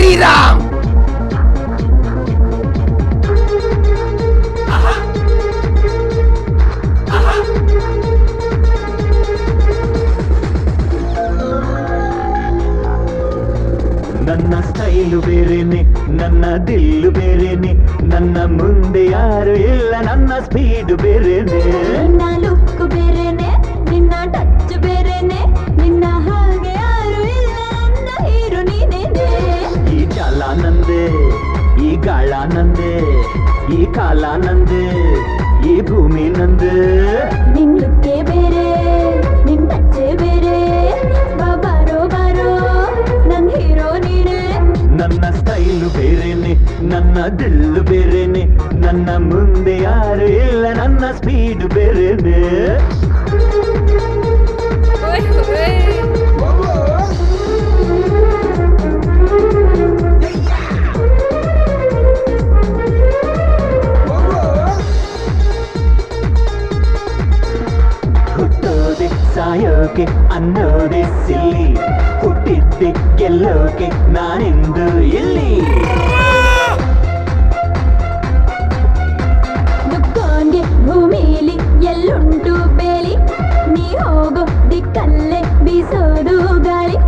ಶ್ರೀರಾಮ್ ನನ್ನ ಸ್ಟೈಲು ಬೇರೆನೆ ನನ್ನ ದಿಲ್ಲು ಬೇರೆನೆ ನನ್ನ ಮುಂದೆ ಯಾರು ಇಲ್ಲ ನನ್ನ ಸ್ಪೀಡ್ ಬೇರೆನೆ ನಿನ್ನ ಲುಕ್ ಬೇರೆನೆ ಈ ಗಾಳ ನಂದೆ ಈ ಕಾಲ ನಂದೆ ಈ ಭೂಮಿ ನಂದೆ. ನಿನ್ ಲುಕ್ಕೇ ಬೇರೆ ನಿನ್ ಬಚ್ಚೆ ಬೇರೆ ಬರೋ ಬಾರೋ ನನ್ ಹೀರೋ ನೀನೆ. ನನ್ನ ಸ್ಟೈಲು ಬೇರೆನೆ ನನ್ನ ದಿಲ್ಲು ಬೇರೆನೆ ನನ್ನ ಮುಂದೆ ಯಾರು ಇಲ್ಲ ನನ್ನ ಸ್ಪೀಡ್ ಬೇರೆನೆ. ಸಾಯೋಕೆ ಅನ್ನೋದೇ ಸಿಲ್ಲಿ. ಹುಟ್ಟಿದ್ದೆ ಗೆಲ್ಲೋಕೆ ನಾನೆಂದು ಎಲ್ಲಿ? ನುಗ್ಗೋನ್ಗೆ ಭೂಮಿಲಿ ಎಲ್ಲುಂಟು ಬೇಲಿ. ನೀ ಹೋಗೋ ದಿಕ್ಕಲ್ಲೇ ಬೀಸೋದು ಗಾಳಿ.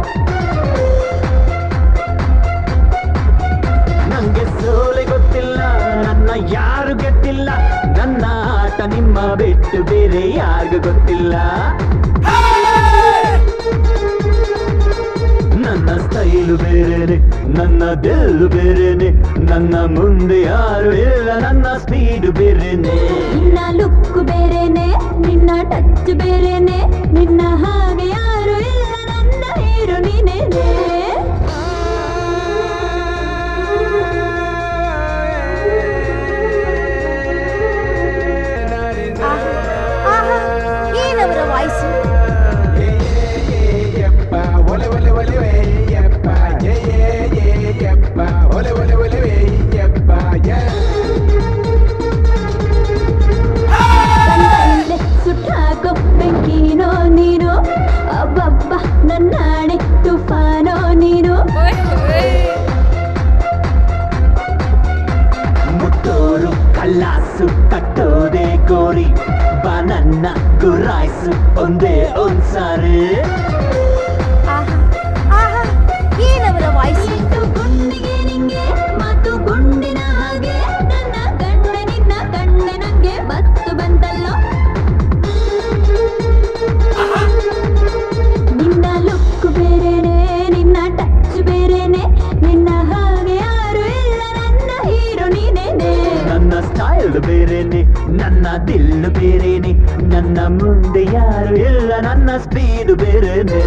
ನಂಗೆ ಸೋಲೆ ಗೊತ್ತಿಲ್ಲ ನನ್ನ ಯಾರು ಗೆದ್ದಿಲ್ಲ. ನನ್ನ ಆಟ ನಿಮ್ಮ ಬಿಟ್ಟು ಬೇರೆ ಯಾರಿಗೂ ಗೊತ್ತಿಲ್ಲ. ನನ್ನ ಸ್ಟೈಲು ಬೇರೆನೆ ನನ್ನ ಬೆಲ್ಲು ಬೇರೆನೆ ನನ್ನ ಮುಂದೆ ಯಾರು ಇಲ್ಲ ನನ್ನ ಸ್ಪೀಡ್ ಬೇರೆನೆ. ನಿನ್ನ ಲುಕ್ ಬೇರೆನೆ ನಿನ್ನ ಟಚ್ ಬೇರೆನೆ ನಿನ್ನ ಹಾಗೆ ಯಾರು ಇಲ್ಲ ನನ್ನ ಹೀರೋ ನೀನೇನೆ ಏನವರ voice ಯಪ್ಪ ಒಲೆ ಒಲೆ ಒಲೆ ಯಪ್ಪ ಯೇ ಯೇ ಯೇ ಯಪ್ಪ ಒಲೆ ಒಲೆ ಒಲೆ ಯಪ್ಪ ಯೇ ಕಣ್ಣಲ್ಲೇ ಸುಟ್ಟಾಕೋ ಬೆಂಕಿನೋ ನೀನು ಅಬ್ಬಬ್ಬ ನನ್ನಾಣೆ ತುಫಾನೋ ನೀನು ಮುಟ್ಟೋರು ಕಳ್ಳಾಸು ಕಟ್ಟೋದೆ ಗೋರಿ ಬಾ ನನ್ನ ಗುರಾಯ್ಸು ಒಂದೇ ಒಂದ್ಸಾರಿ ಸ್ಟೈಲ್ ಬೇರೆನೆ ನನ್ನ ದಿಲ್ಲು ಬೇರೆನೆ ನನ್ನ ಮುಂದೆ ಯಾರು ಇಲ್ಲ ನನ್ನ ಸ್ಪೀಡ್ ಬೇರೆನೆ.